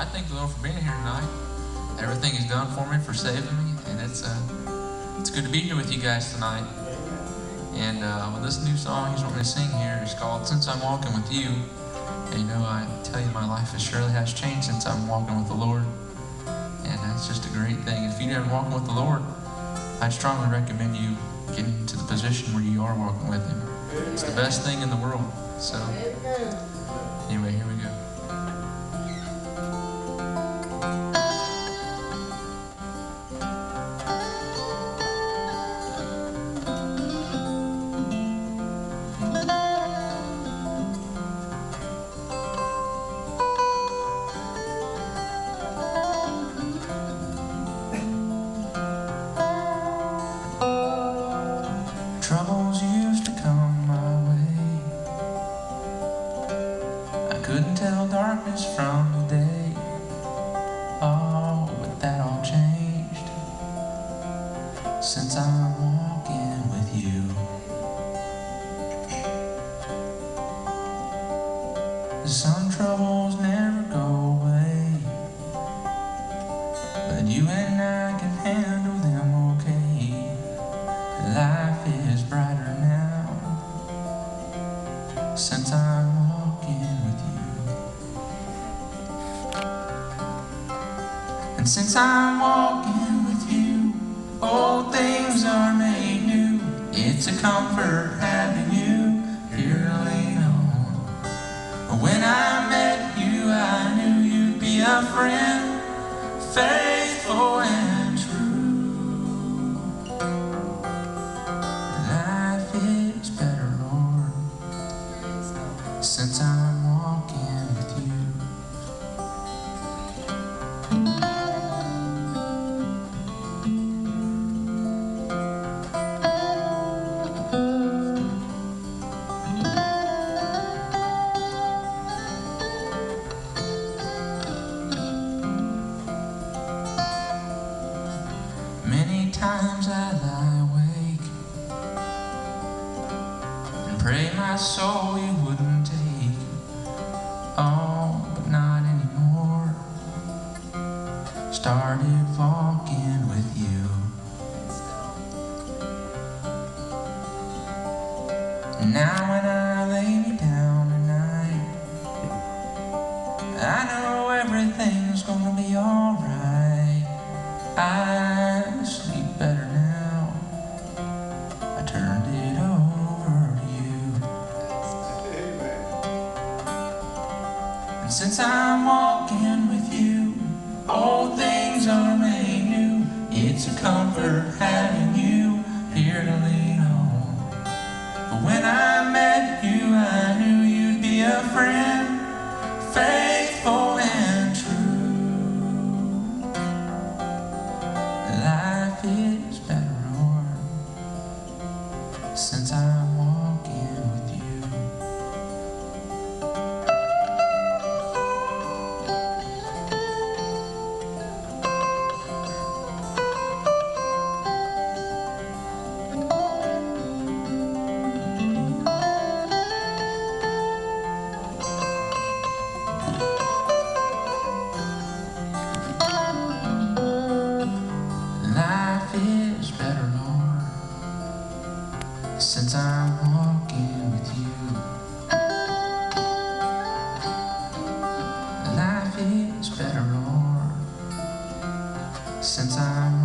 I thank the Lord for being here tonight. Everything He's done for me, for saving me, and it's uh, it's good to be here with you guys tonight. And uh, well, this new song He's wanting me to sing here is called "Since I'm Walking with You." And you know, I tell you, my life has surely has changed since I'm walking with the Lord, and that's just a great thing. If you're never walking with the Lord, I'd strongly recommend you getting to the position where you are walking with Him. It's the best thing in the world. So, anyway, here Troubles used to come my way. I couldn't tell darkness from the day. Oh, but that all changed since I'm walking with you. Some troubles never go And since I'm walking with you, old things are made new. It's a comfort having you here to lean on. When I met you, I knew you'd be a friend, faithful and true. Life is better, since I'm times I lie awake and pray my soul you wouldn't take. Oh, but not anymore. Started walking with you. Now when I lay me down at night, I know everything's gonna be alright. I better now. I turned it over to you. And since I'm walking with you, all things are made new. It's a comfort since I'm walking with you. Life is better, Lord, since I'm.